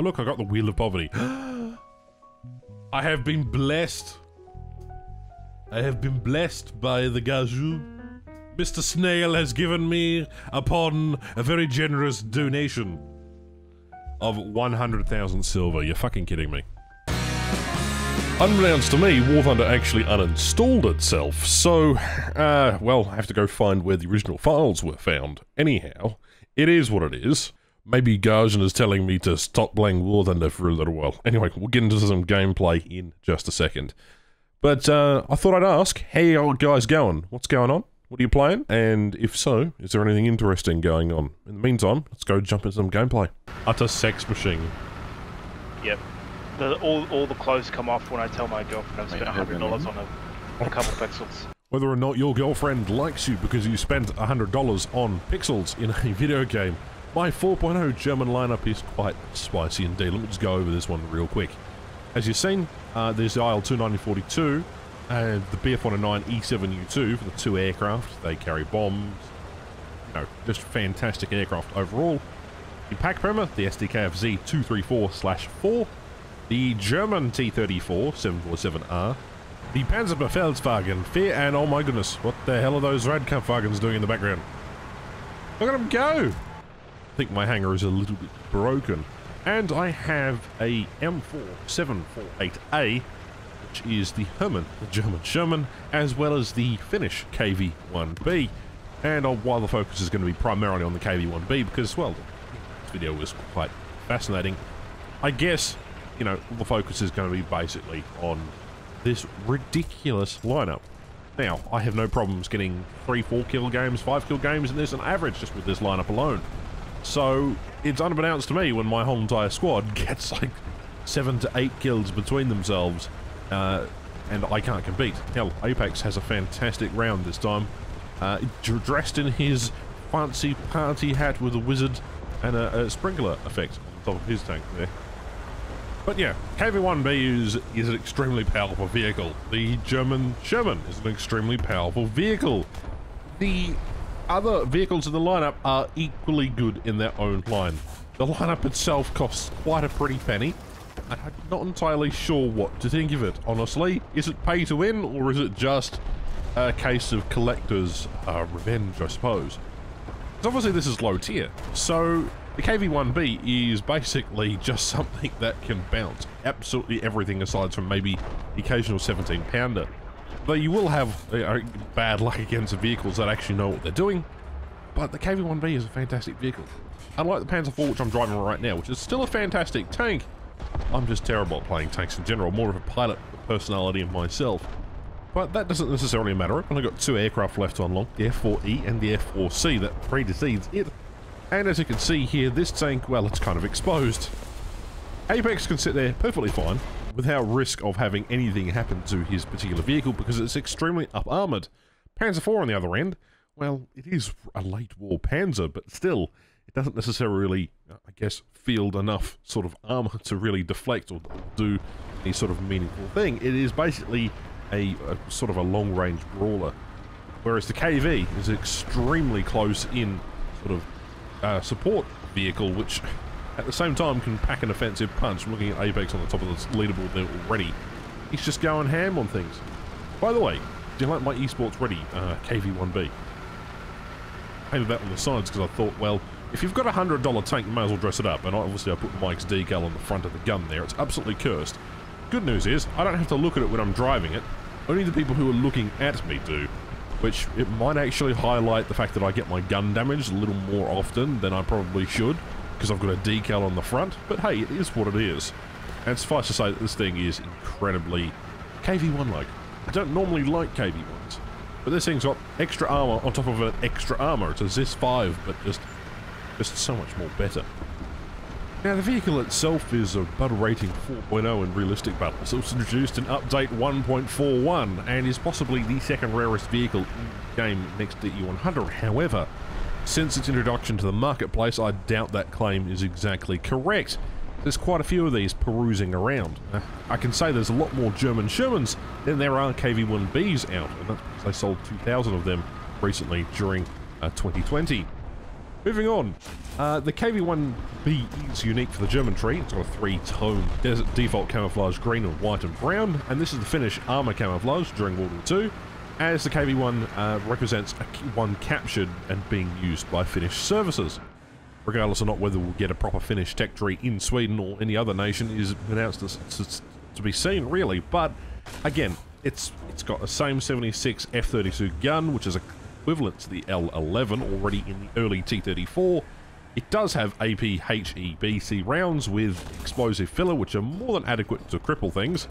Oh look, I got the Wheel of Poverty. I have been blessed. I have been blessed by the Gaijin. Mr. Snail has given me, upon a very generous donation, of 100,000 silver. You're fucking kidding me. Unbeknownst to me, War Thunder actually uninstalled itself, so, uh, well, I have to go find where the original files were found. Anyhow, it is what it is. Maybe Gaijin is telling me to stop playing War Thunder for a little while. Anyway, we'll get into some gameplay in just a second. But uh, I thought I'd ask, how you guys going? What's going on? What are you playing? And if so, is there anything interesting going on? In the meantime, let's go jump into some gameplay. Utter sex machine. Yep. The, all, all the clothes come off when I tell my girlfriend I've spent hundred dollars on a, on a couple pixels. Whether or not your girlfriend likes you because you spent $100 on pixels in a video game, my 4.0 German lineup is quite spicy indeed. Let me just go over this one real quick. As you've seen, uh, there's the IL-2 1942 and the Bf-109 E-7U2 for the two aircraft. They carry bombs. You know, just fantastic aircraft overall. The Packprema, the SdKfz 234-4, the German T-34 747R, the Panzerbefehlswagen 4, and oh my goodness, what the hell are those Radkampfwagens doing in the background? Look at them go! Think my hangar is a little bit broken. And I have a M4748A, which is the Hermann, the German Sherman, as well as the Finnish KV-1B. And while the focus is going to be primarily on the KV-1B, because, well, this video was quite fascinating, I guess, you know, the focus is going to be basically on this ridiculous lineup. Now, I have no problems getting 3, 4 kill games, 5 kill games, and there's an average just with this lineup alone. So, it's unbeknownst to me when my whole entire squad gets like 7 to 8 kills between themselves, uh, and I can't compete. Hell, Apex has a fantastic round this time. Uh, dressed in his fancy party hat with a wizard and a, a sprinkler effect on top of his tank there. But yeah, KV-1B is, is an extremely powerful vehicle. The German Sherman is an extremely powerful vehicle. The other vehicles in the lineup are equally good in their own line. The lineup itself costs quite a pretty penny. and I'm not entirely sure what to think of it, honestly. Is it pay to win, or is it just a case of collector's uh, revenge, I suppose? Because obviously this is low tier, so the KV-1B is basically just something that can bounce absolutely everything aside from maybe the occasional 17 pounder. You will have uh, bad luck against vehicles that actually know what they're doing, but the KV-1B is a fantastic vehicle. Unlike the Panzer IV which I'm driving right now, which is still a fantastic tank, I'm just terrible at playing tanks in general, more of a pilot personality in myself. But that doesn't necessarily matter. I've only got two aircraft left to unlock, the F4E and the F4C that precedes it. And as you can see here, this tank, well, it's kind of exposed. Apex can sit there perfectly fine, without risk of having anything happen to his particular vehicle because it's extremely up-armoured. Panzer IV on the other end, well, it is a late war Panzer, but still, it doesn't necessarily, I guess, field enough sort of armour to really deflect or do any sort of meaningful thing. It is basically a, a sort of a long-range brawler, whereas the KV is extremely close in sort of uh, support vehicle, which at the same time can pack an offensive punch. I'm Looking at Apex on the top of the leaderboard there already, he's just going ham on things. By the way, do you like my esports ready uh, KV-1B? Painted that on the sides because I thought, well, if you've got a hundred dollar tank, you may as well dress it up. And obviously, I put Mike's decal on the front of the gun there. It's absolutely cursed. Good news is, I don't have to look at it when I'm driving it. Only the people who are looking at me do. Which, it might actually highlight the fact that I get my gun damaged a little more often than I probably should because I've got a decal on the front, but hey, it is what it is. And suffice to say that this thing is incredibly KV-1-like. I don't normally like KV-1s, but this thing's got extra armor on top of an extra armor. It's a ZIS-5, but just, just so much more better. Now, the vehicle itself is a battle rating 4.0 in realistic battles. It was introduced in update 1.41 and is possibly the second rarest vehicle in the game next to E100. However, since its introduction to the marketplace, I doubt that claim is exactly correct. There's quite a few of these perusing around. I can say there's a lot more German Shermans than there are KV-1Bs out, and that's because they sold 2,000 of them recently during uh, 2020. Moving on, uh, the KV-1B is unique for the German tree. It's got a three-tone desert default camouflage green and white and brown, and this is the Finnish armour camouflage during World War II, as the KV-1 uh, represents a one captured and being used by Finnish services. Regardless of not whether we'll get a proper Finnish tech tree in Sweden or any other nation is announced as, to be seen, really, but again, it's it's got the same 76 F-32 gun, which is equivalent to the L11 already in the early T-34. It does have AP-HEBC rounds with explosive filler, which are more than adequate to cripple things.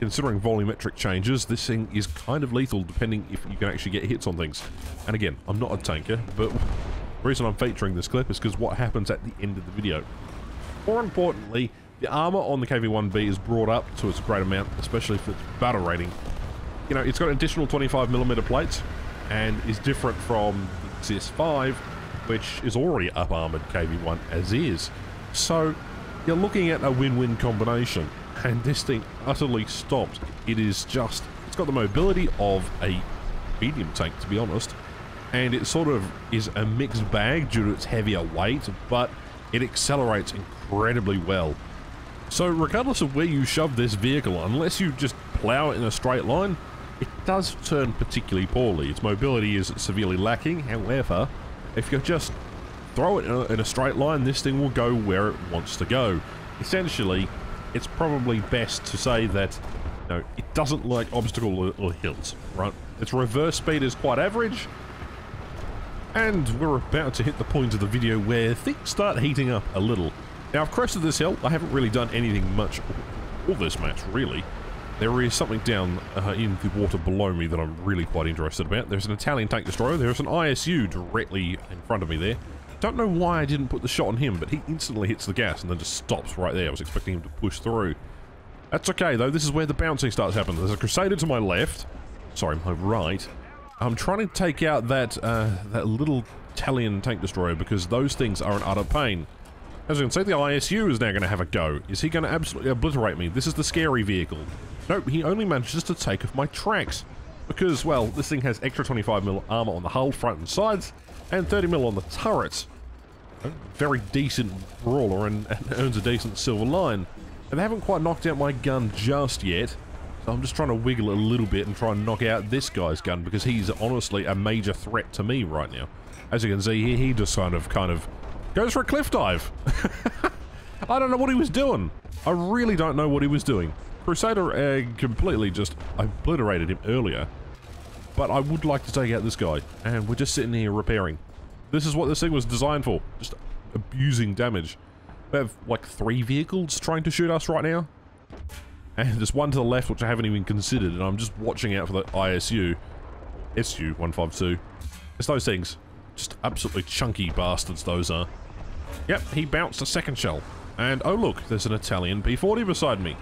Considering volumetric changes, this thing is kind of lethal depending if you can actually get hits on things. And again, I'm not a tanker, but the reason I'm featuring this clip is because what happens at the end of the video. More importantly, the armor on the KV-1B is brought up to its great amount, especially for its battle rating. You know, it's got additional 25mm plates and is different from the ZIS-5, which is already up-armored KV-1 as is. So, you're looking at a win-win combination, and this thing utterly stops. It is just, it's got the mobility of a medium tank, to be honest, and it sort of is a mixed bag due to its heavier weight, but it accelerates incredibly well. So regardless of where you shove this vehicle, unless you just plow it in a straight line, it does turn particularly poorly. Its mobility is severely lacking, however, if you just throw it in a, in a straight line, this thing will go where it wants to go. Essentially, it's probably best to say that you know, it doesn't like obstacle or, hills, right? Its reverse speed is quite average, and we're about to hit the point of the video where things start heating up a little. Now, I've crested this hill. I haven't really done anything much all this match, really. There is something down uh, in the water below me that I'm really quite interested about. There's an Italian tank destroyer. There's an ISU directly in front of me there. Don't know why I didn't put the shot on him, but he instantly hits the gas and then just stops right there. I was expecting him to push through. That's okay, though. This is where the bouncing starts happening. There's a Crusader to my left. Sorry, my right. I'm trying to take out that, uh, that little Italian tank destroyer because those things are an utter pain. As you can see, the ISU is now going to have a go. Is he going to absolutely obliterate me? This is the scary vehicle. Nope, he only manages to take off my tracks. Because, well, this thing has extra 25mm armor on the hull, front and sides, and 30mm on the turrets. A very decent brawler and, and earns a decent silver line. And they haven't quite knocked out my gun just yet. So I'm just trying to wiggle a little bit and try and knock out this guy's gun because he's honestly a major threat to me right now. As you can see here, he just kind of, kind of Goes for a cliff dive. I don't know what he was doing. I really don't know what he was doing. Crusader uh, completely just obliterated him earlier. But I would like to take out this guy. And we're just sitting here repairing. This is what this thing was designed for. Just abusing damage. We have like three vehicles trying to shoot us right now. And there's one to the left which I haven't even considered. And I'm just watching out for the ISU. SU-152. It's those things. Just absolutely chunky bastards those are. Yep, he bounced a second shell. And oh look, there's an Italian P-40 beside me.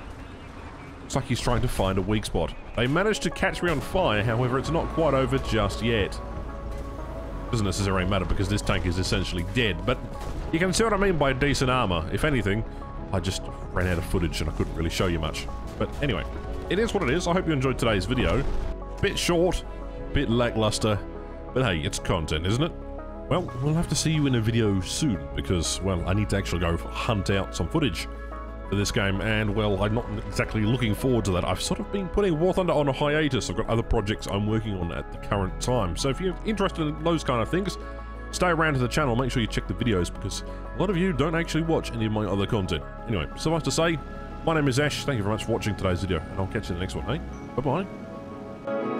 Looks like he's trying to find a weak spot. They managed to catch me on fire, however it's not quite over just yet. Doesn't necessarily matter because this tank is essentially dead, but you can see what I mean by decent armor. If anything, I just ran out of footage and I couldn't really show you much. But anyway, it is what it is. I hope you enjoyed today's video. Bit short, bit lackluster, but hey, it's content, isn't it? Well, we'll have to see you in a video soon, because, well, I need to actually go hunt out some footage for this game, and, well, I'm not exactly looking forward to that. I've sort of been putting War Thunder on a hiatus. I've got other projects I'm working on at the current time. So if you're interested in those kind of things, stay around to the channel, make sure you check the videos, because a lot of you don't actually watch any of my other content. Anyway, suffice to say, my name is Ash, thank you very much for watching today's video, and I'll catch you in the next one, eh? Bye-bye.